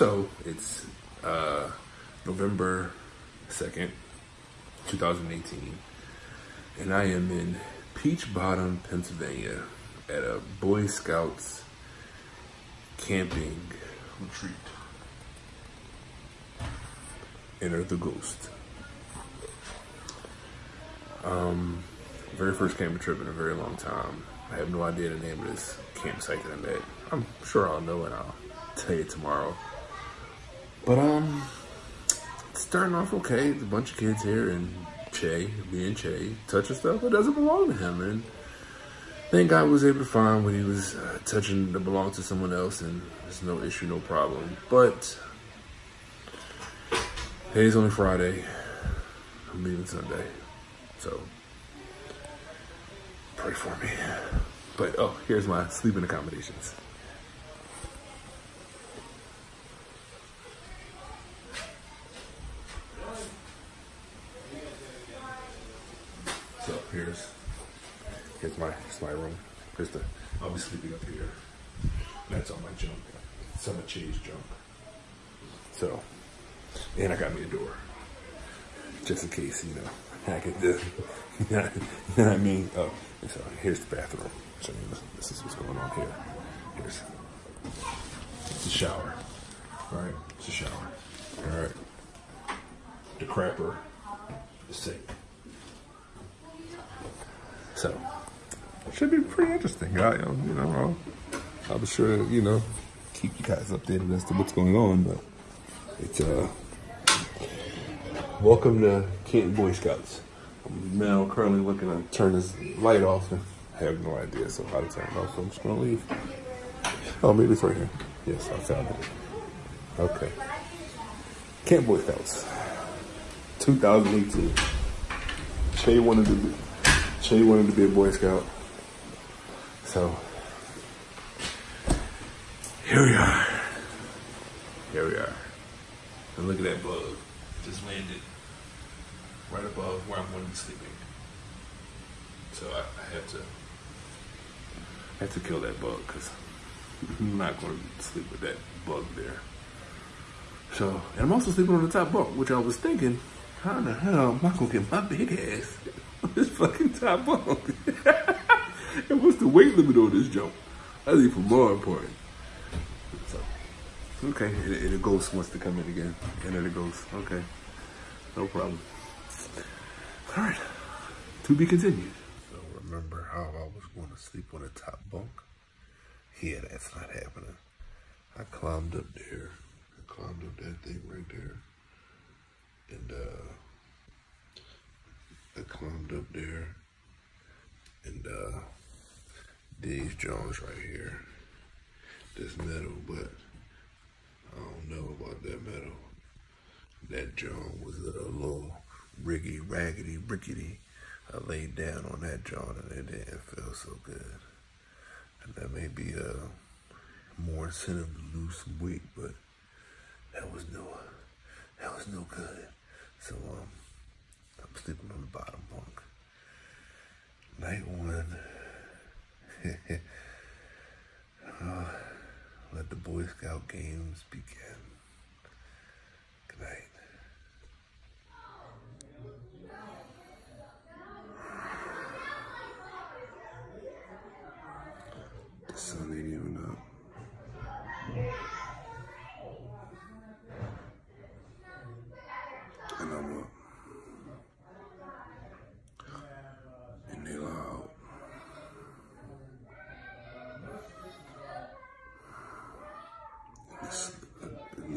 So it's uh, November 2nd, 2018, and I am in Peach Bottom, Pennsylvania at a Boy Scouts camping retreat. Enter the Ghost. Um, very first camping trip in a very long time. I have no idea the name of this campsite that I'm at. I'm sure I'll know and I'll tell you tomorrow. But um, starting off okay. There's a bunch of kids here and Che, me and Che, touching stuff that doesn't belong to him. And thank God was able to find when he was uh, touching that belonged to someone else and there's no issue, no problem. But today's only Friday. I'm leaving Sunday. So pray for me. But oh, here's my sleeping accommodations. Here's here's my here's my room. Here's the I'll be sleeping up here. That's all my junk. Some of Che's junk. So and I got me a door. Just in case, you know, I could do you know what I mean? Oh, so here's the bathroom. So this is what's going on here. Here's it's a shower. All right, it's a shower. All right. The crapper, the sink. So, should be pretty interesting. I, you know, I'll, be sure you know, keep you guys updated as to what's going on, but it's, uh, welcome to Canton Boy Scouts. I'm now currently looking to turn this light off and I have no idea, so how to turn it off, so I'm just gonna leave. Oh, maybe it's right here. Yes, I found it. Okay. Camp Boy Scouts, 2018. Che wanted to be, Che wanted to be a Boy Scout. So, here we are. Here we are. And look at that bug. Just landed right above where I'm going to be sleeping. So I, I had to, I had to kill that bug because I'm not going to sleep with that bug there. So, and I'm also sleeping on the top bunk, which I was thinking, how the hell am I gonna get my big ass on this fucking top bunk? and what's the weight limit on this jump? That's even more important. So, okay, and, and the ghost wants to come in again. And then the ghost, okay, no problem. All right, to be continued. So remember how I was going to sleep on the top bunk? Yeah, that's not happening. I climbed up there I climbed up that thing right there. And uh, I climbed up there. And uh, these Jones right here. This metal, but I don't know about that metal. That John was a little riggy, raggedy, rickety. I laid down on that John and it didn't feel so good. And that may be uh, more incentive to lose some weight, but that was no, that was no good. So um, I'm sleeping on the bottom bunk. Night one. uh, let the Boy Scout games begin.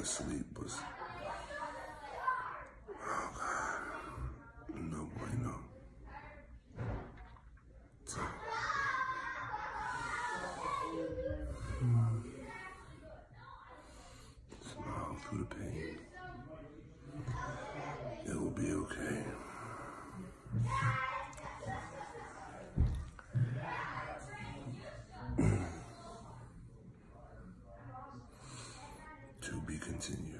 The, continued.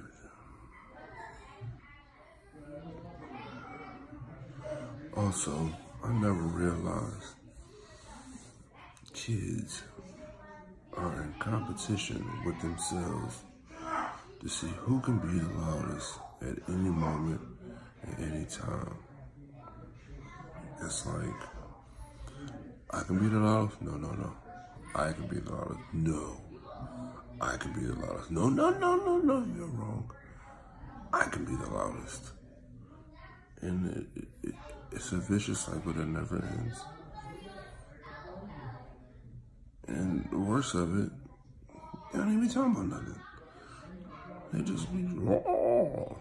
Also, I never realized kids are in competition with themselves to see who can be the loudest at any moment, at any time. It's like, I can be the loudest? No, no, no. I can be the loudest? No. I can be the loudest. No, no, no, no, no, you're wrong. I can be the loudest. And it, it, it's a vicious cycle that never ends. And the worst of it, they don't even talk about nothing. They just be, oh,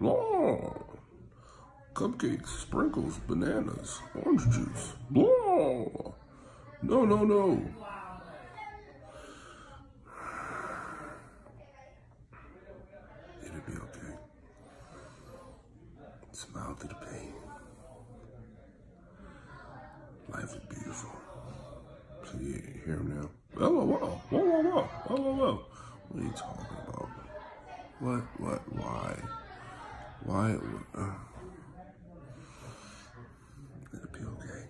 oh, cupcakes, sprinkles, bananas, orange juice, oh, no, no, no. It'll be okay. Smile through the pain. Life is beautiful. So you hear him now. Whoa, whoa, whoa, whoa, whoa, whoa, whoa, whoa, whoa. What are you talking about? What, what, why? Why? Uh, it'll be okay.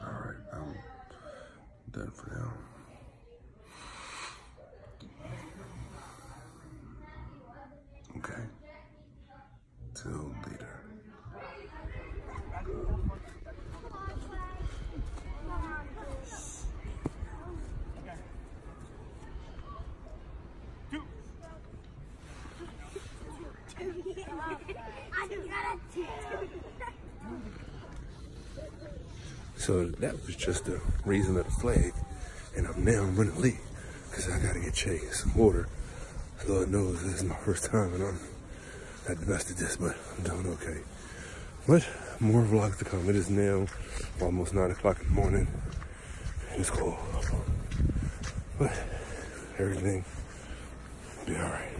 All right, I'm done for now. Okay. Till later. So that was just the reason of the flag. And I'm now running late because I gotta get Che some water. Lord knows this is my first time and I'm at the best of this, but I'm doing okay. But more vlogs to come. It is now almost nine o'clock in the morning. It's cold. But everything will be all right.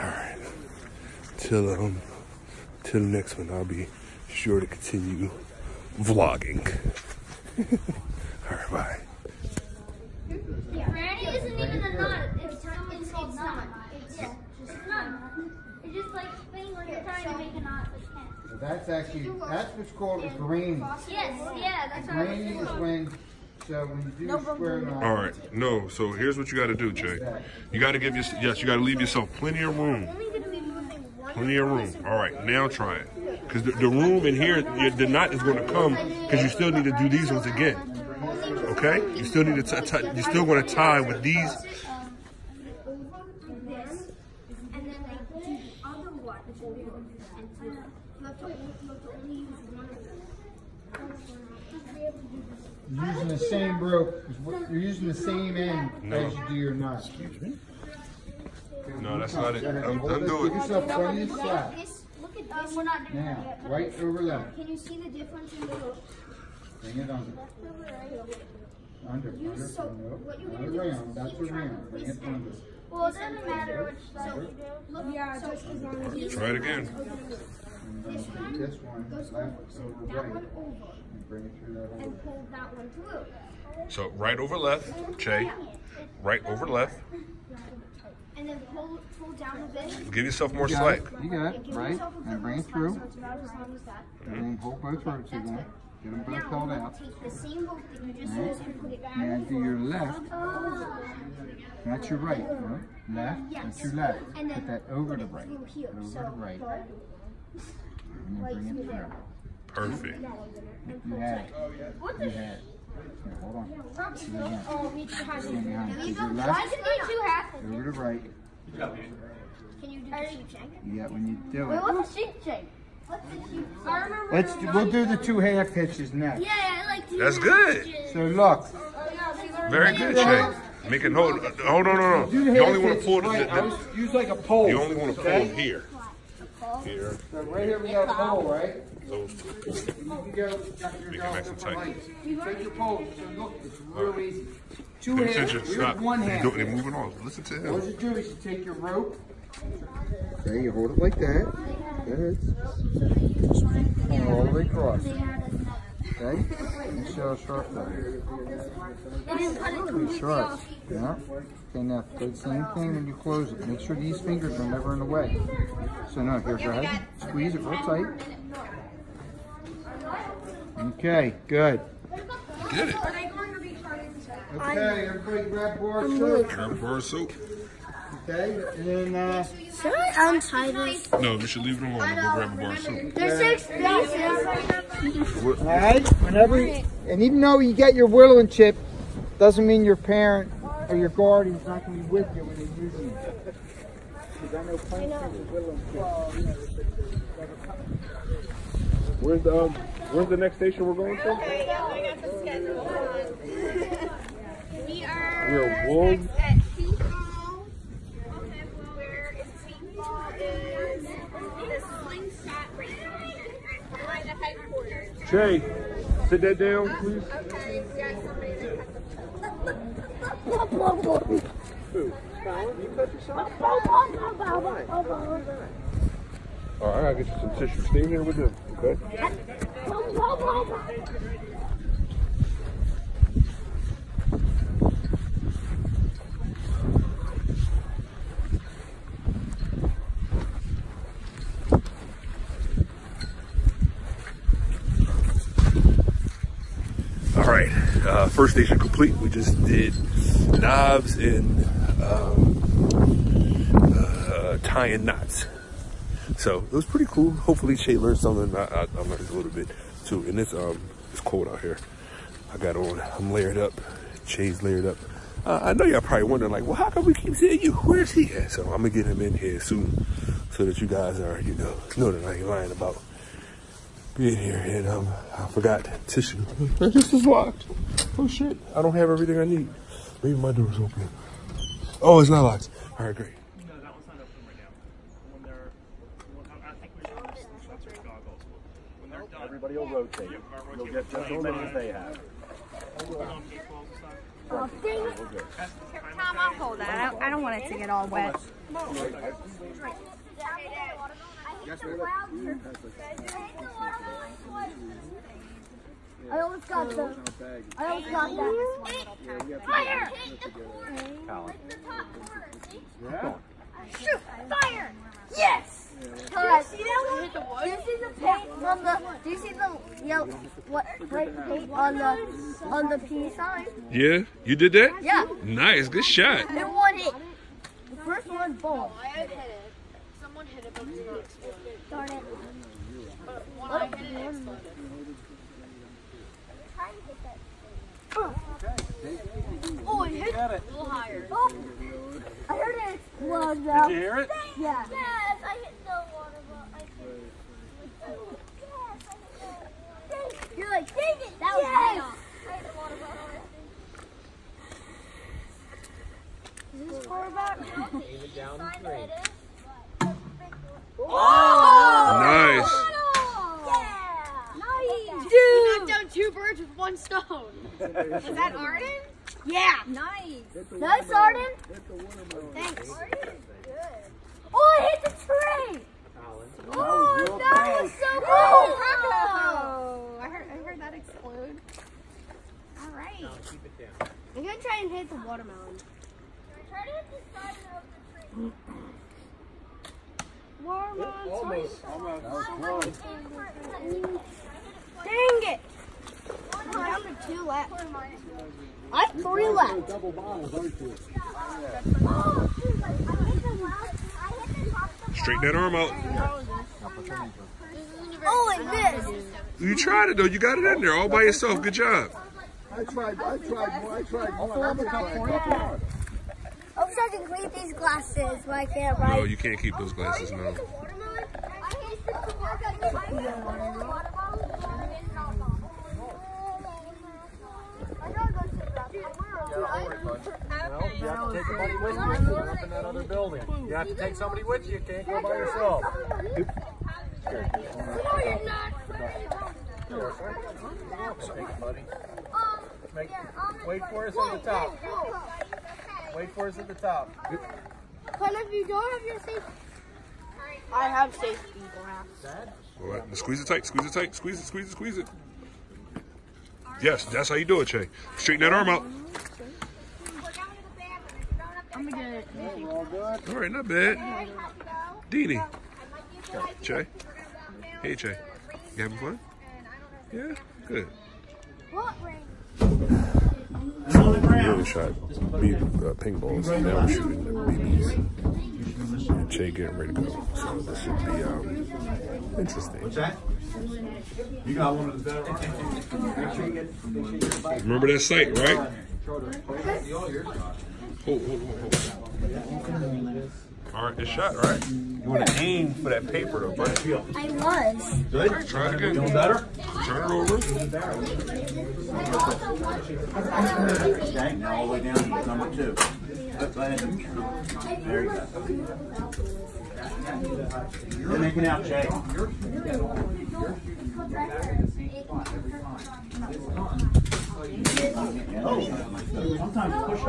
All right. Till um, till the next one, I'll be sure to continue vlogging. all right, bye. Granny isn't even a knot. It's, it's, it's not. It's, yeah, it's not. It's just like things like you're trying to make a knot, but you can't. That's actually, that's what's called a granny. Yes, yeah, that's A what I granny was is when, so when you do a square knot. All right. No. So here's what you got to do, Jay. You got to give your yes. You got to leave yourself plenty of room. only going to be moving one. Plenty of room. All right. Now try it because the, the, room in here, the knot is going to come because you still need to do these ones again. Okay? You still need to, You still going to tie with these. Using the same rope, you're using the same end no. as you do your knot. Excuse me? No, that's not it. I'm, I'm doing it yourself plenty of slack. This, look at this. We're not doing Now, that yet. right over left. Can you see the difference in the rope? Bring it under. Left over right. Under, under, so no, what you're not gonna do is around, that's keep trying around, to bring it under. Well, it doesn't matter which side you do. Look, yeah, just as long as you Try it again. And then take this one, goes left, over. So over that right, one over and bring it through that hole. and pull that one through. So right over left, Jay. Right over left. And then pull pull down a bit. Give yourself more You slack. it, you got it, Give right, and bring it through, So it's about as long as that. and then hold both ropes again, get them both Now held out. take the same rope that you just Right. used and put it back. Now do your left, over. that's your right, right? Left, Yes. that's your left. And Put then that over put the right, here. over So the right, and then bring it through. Perfect. You had it, What you the? had it. Now, hold on. To your left. Go to right. Can you do the sheepshank? Yeah, when you do it. Wait, what's the sheep shake? What's a sheep shake? Let's we'll do the two half hitches next. Yeah, I like two That's good. Hitches. So look. Very good, Shay. Make it hold. Hold on, no, on. You only want to pull the, the, the, Use like a pole. You only want to pull okay? here. Here. So right here we got a pole, right? Those two. You can go, you're Make it going nice and tight. Take your pole, so look, it's real easy. Two Pay halves, attention. here's Stop. one They're half. doing- They're moving on. Listen to him. What you do is you take your rope. Okay, you hold it like that. Good. Pull it all the way across. Okay? And show us sharp line. Pretty sharp. Yeah. Okay, now do the same thing when you close it. Make sure these fingers are never in the way. So now, here, go ahead. Squeeze it real tight. Okay, good. Get it. Are they going to be charted to Okay, everybody grab bar soap. Grab bar soap. Okay, and then uh, Should I untie this? No, we should leave it alone. Go grab a bar of soap. There's six pieces. all right, whenever, and even though you get your whittling chip, doesn't mean your parent or your guardian's not going to be with you when you're using it. 'Cause I know plenty of whittling chips. Where's the um, Where's the next station we're going to? We are We're Wolves. at Seafall. Okay, well, where is Seafall is the slingshot range. Right at headquarters. Jay, sit that down, oh, please. Okay, we got somebody that Who? Colin, you cut yourself? All right, I gotta get you some tissue. Stay here with them, okay? All right, uh, first station complete. We just did knobs and um, uh, tying knots. So it was pretty cool. Hopefully, Shay learned something. I, I, I learned a little bit too. And it's um, it's cold out here. I got on. I'm layered up. Shay's layered up. Uh, I know y'all probably wondering, like, well, how come we keep seeing you? Where's he at? So I'm gonna get him in here soon, so that you guys are, you know, know that I ain't lying about being here. And um, I forgot tissue. this is locked. Oh shit! I don't have everything I need. Maybe my door's open. Oh, it's not locked. All right, great. No, that one's not open right now. When they're, when, I I think we should have shots goggles. When they're done. Everybody will rotate. Yeah, our You'll get just as many as they have. We're on K-12 and stuff. Tom, I'll hold that. I don't, I don't want it to get all wet. I almost got the. I almost got that. Fire! Yeah. Shoot! Fire! Yes! Guys, see that one? Do you see the paint on the? Do you see the yellow what red paint on the on the P sign? Yeah, you did that? Yeah. Nice, good shot. And one hit. The first one, boom. Someone hit it, but it's not. Darn it. One I hit it exploded. Oh, it hit. A little higher. Oh, I heard it explode though. Did you hear it? Yeah. Yes, I hit the water bottle. I hit. Yes, I hit the. You're like, dang it! That was yes. I hit the water bottle. Is this quarterback? Nice. Nice. You knocked down two birds with one stone. Is that Arden? Yeah. Nice. Nice, Arden. Thanks. Arden Oh, I hit the tree. Oh, that was oh, so cool. Oh, I heard, I heard that explode. All right. I'm gonna try and hit the watermelon. Try to hit the side of the tree. Watermelon. Almost. Almost. Dang it! I'm down to two left. I have three left. Double bottles, aren't you? Dude, like, I hit the last. I hit the top of the Straighten that arm out. Oh, it missed. You tried it though. You got it in there all by yourself. Good job. I tried, I tried more, I tried more. I tried more. I wish I could clean these glasses, but I can't No, you can't keep those glasses now. Well, you have to take somebody with you you're up in that other building. You have to take somebody with you, you can't go by yourself. Make, wait for us at the top. Wait for us at the top. But if you don't have your safety, I have safety glass. All right, squeeze it tight. Squeeze it tight. Squeeze it. Squeeze it. Squeeze it. Yes, that's how you do it, Che. Straighten that arm out. All right, not bad. Deanie. Che. Hey, Che. You having fun? Yeah. Good. ground. shot B, uh, ping balls. Now we're shooting BBs. And Che getting ready to go. So this should be um, interesting. What's that? You got one of the better Remember that site, right? Oh, oh, oh. All right, it's shot, right? You want to aim for that paper, though, buddy. I was. Good? Try it again. Feeling better? Turn it over. Okay, now all the way down to number two. Go ahead. There you go. You're making out, Jay. Oh, sometimes push it,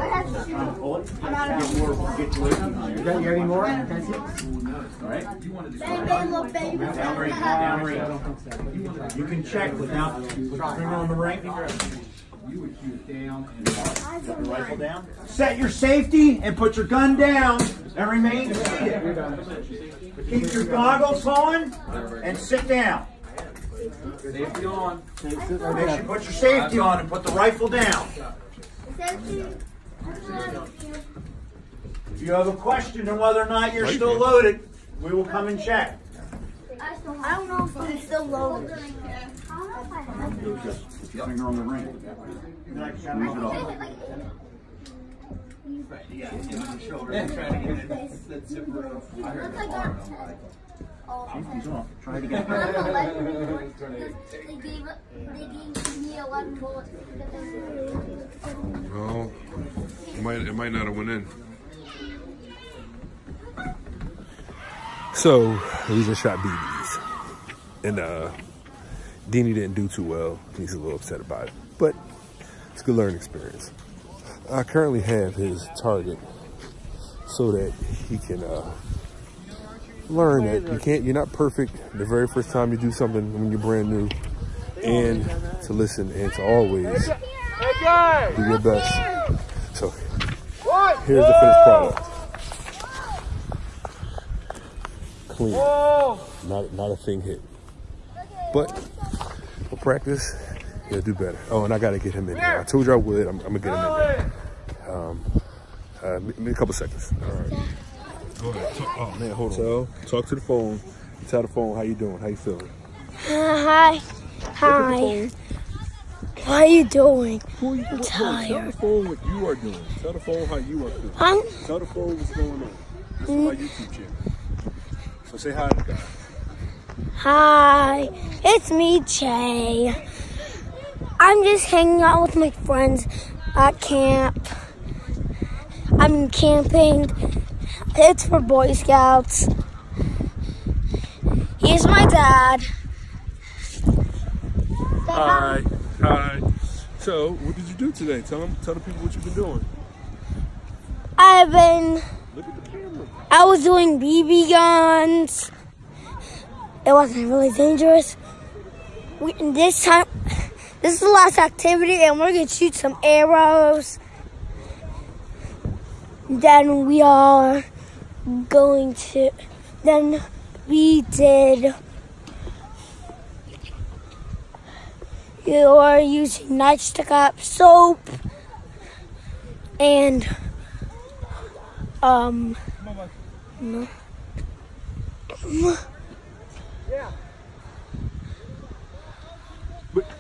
trying pull it. Get more, get away You got any more? Can I see? All right? Baby, look, baby. Down rate, down rate. You can check without, put your finger on the ring. Put the rifle down. Set your safety and put your gun down and remain seated. Keep your goggles on and sit down. Safety on. Make sure you put your safety on and put the rifle down. If you have a question on whether or not you're still loaded, we will come and check. I don't know if it's still low. I'm still loaded. Put your finger on the ring. Squeeze it off. Safety's off. Try it again. They gave, they gave me 11 bullets. Well, it might, it might not have went in. So, we just shot BBs. And uh, Deanie didn't do too well. He's a little upset about it. But it's a good learning experience. I currently have his target so that he can uh, learn that you can't, you're not perfect the very first time you do something when you're brand new. And to listen and to always do your best. So here's the finished product. Clean. Not not a thing hit. But for practice, he'll do better. Oh, and I gotta get him in there. I told you I would. I'm, I'm gonna get him in there. Um, uh, give me a couple seconds. All right. Go ahead. Oh man, hold on. So talk to the phone. Tell the phone how you doing. How you feeling? Hi. Hi. How are you doing? Who you, I'm Tell the phone what you are doing. Tell the phone how you are feeling. I'm Tell the phone what's going on. This is my YouTube channel. So say hi to the guy. Hi, it's me, Jay. I'm just hanging out with my friends at camp. I'm camping. It's for Boy Scouts. He's my dad. Hi. Hi. So, what did you do today? Tell them, tell the people what you've been doing. I've been. Look at the camera. I was doing BB guns. It wasn't really dangerous. We, this time, this is the last activity, and we're gonna shoot some arrows. Then we are going to. Then we did. You are using nightstick up soap and um. No.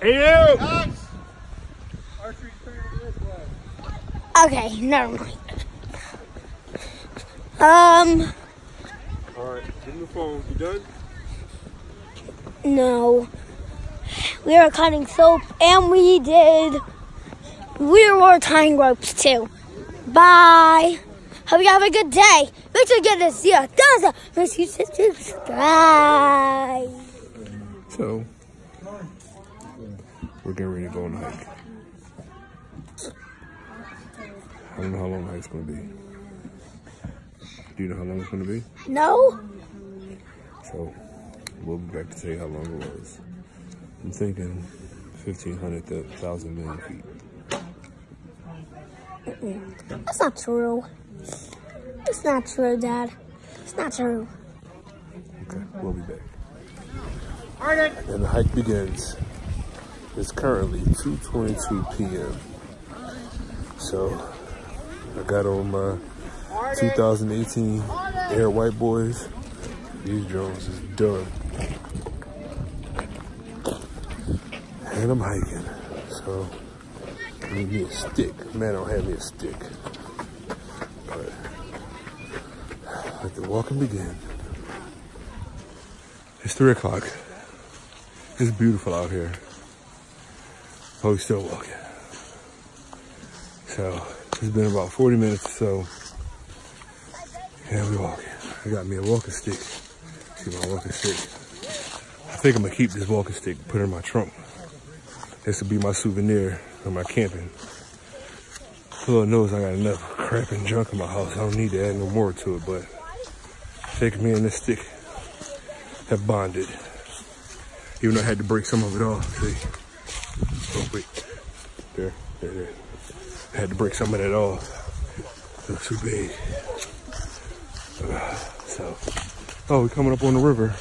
Hey, Okay, never mind. Um, All right, give me the phone. You done? no. We were cutting soap and we did. We were tying ropes too. Bye. Hope you have a good day. Make sure you get this. Yeah, thumbs up. Make sure you subscribe. So, we're getting ready to go on a hike. I don't know how long the hike's gonna be. Do you know how long it's gonna be? No? So, we'll be back to tell you how long it was. I'm thinking 1,500 to 1,000 million feet. That's not true. It's not true, Dad. It's not true. Okay, we'll be back. And the hike begins. It's currently 2.22 p.m. So I got on my 2018 Air White Boys. These drones is done. And I'm hiking. So I need me a stick. Man, I don't have me a stick. But let the walking begin. It's three o'clock. It's beautiful out here. Oh, we still walking. So it's been about 40 minutes so. yeah, we walking. I got me a walking stick. See my walking stick. I think I'm gonna keep this walking stick, put it in my trunk. This will be my souvenir of my camping. Lord knows I got enough crap and junk in my house. I don't need to add no more to it, but taking me and this stick have bonded. Even though I had to break some of it off. See? Oh, wait. There, there, there. I had to break some of that off. It too big. Uh, so, oh, we're coming up on the river.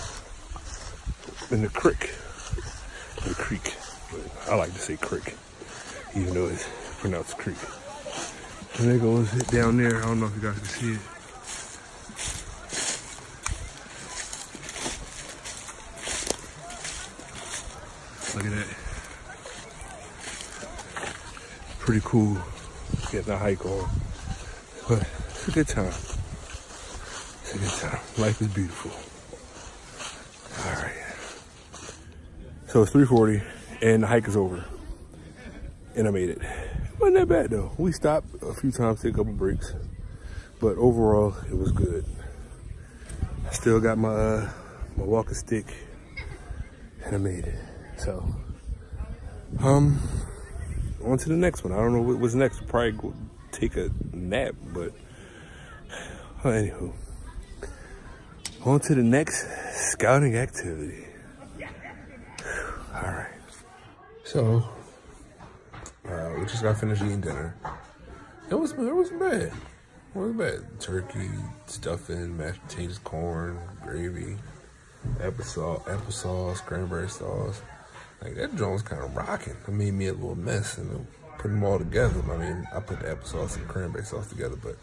In the creek. The creek. I like to say creek, even though it's pronounced creek. And there goes it down there. I don't know if you guys can see it. Look at that. Pretty cool getting a hike on. But it's a good time. It's a good time. Life is beautiful. All right. So it's 340 and the hike is over. And I made it. Wasn't that bad though. We stopped a few times, took a couple breaks. But overall, it was good. I still got my uh, my walking stick and I made it. So, um, on to the next one. I don't know what was next. Probably go take a nap, but well, anywho, on to the next scouting activity. All right. So, uh, we just got finished eating dinner. It was it wasn't bad. It wasn't bad. Turkey, stuffing, mashed potatoes, corn, gravy, applesauce, applesauce, cranberry sauce. Like that was kind of rocking. It made me a little mess and put them all together. I mean, I put the applesauce and cranberry sauce together, but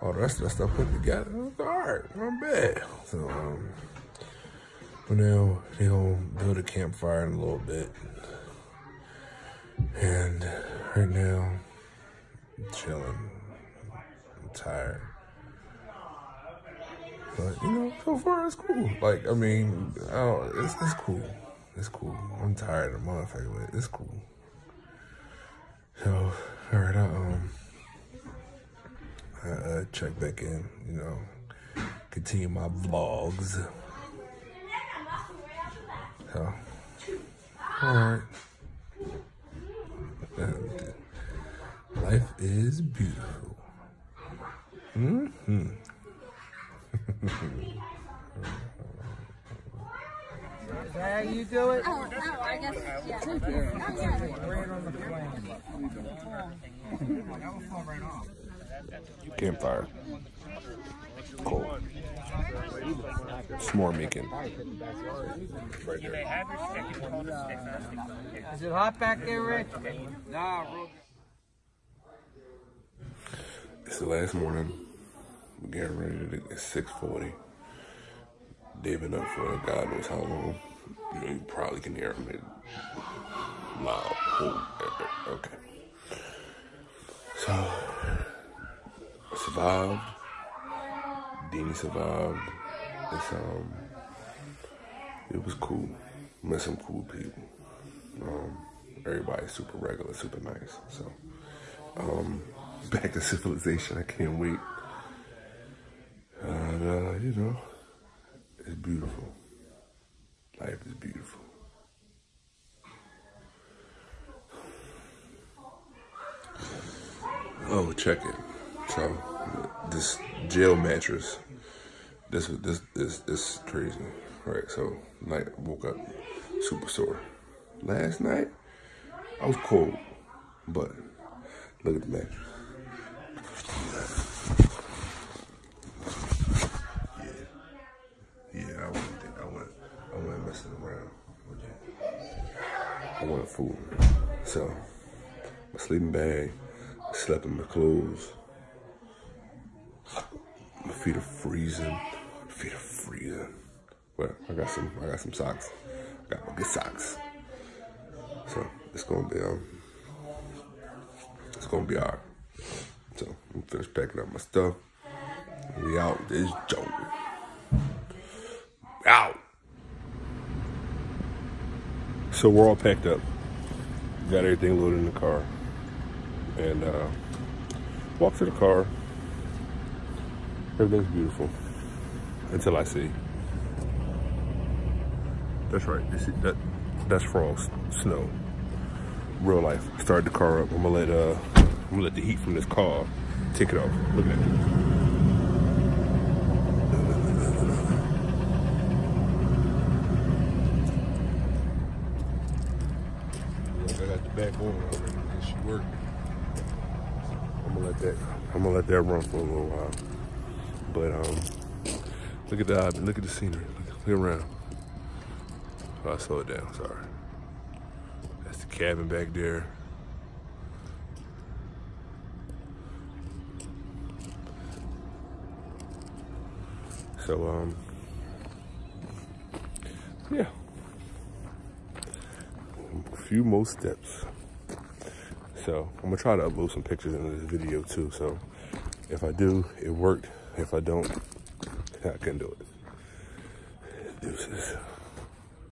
all the rest of that stuff put together, it was all right, not bad. So, um, but now they gonna build a campfire in a little bit. And right now, I'm chilling. I'm tired. But you know, so far it's cool. Like, I mean, I it's, it's cool. It's cool. I'm tired of motherfucker, but it's cool. So, all right, I um, I uh, check back in. You know, continue my vlogs. So, all right. Life is beautiful. Mm-hmm. Is that how you do it? Oh, oh, I guess, yeah. Oh, Campfire. Cool. S'more making. Right there. Is it hot back there, Rich? Nah, bro. It's the last morning. We're getting ready to. It's six forty. They've been up for God knows how long. You, probably can hear. They're loud. Okay. So I survived. Deanie survived. It's um. It was cool. Met some cool people. Um, everybody's super regular, super nice. So, um, back to civilization. I can't wait. And, uh, you know, it's beautiful. Life is beautiful. Oh, check it. So, this jail mattress. This this this this is crazy. Right. So, night woke up, super sore. Last night, I was cold, but look at the mattress. Yeah, I wasn't. think- I wasn't. I wasn't messing around with that. I wanted food, so my sleeping bag, I Slept in my clothes. My feet are freezing. My feet are freezing. But I got some. I got some socks. I got my good socks. So it's gonna be um. It's gonna be alright. So I'm finished packing up my stuff. We out this joke. Out. So we're all packed up. Got everything loaded in the car. And uh, walk to the car. Everything's beautiful. Until I see. That's right. You see, that that's frost, snow. Real life. Start the car up. I'm gonna let uh I'm gonna let the heat from this car take it off. Look at that. Look, I got the back on already. It should work. I'm gonna let that. I'm gonna let that run for a little while. But um, look at the look at the scenery. Look, look around. Oh, I slow it down. Sorry. That's the cabin back there. So um, yeah. A few more steps. So I'm gonna try to upload some pictures in this video too. So if I do, it worked. If I don't, I can do it. Deuces.